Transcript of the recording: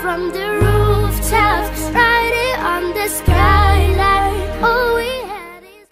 from the room.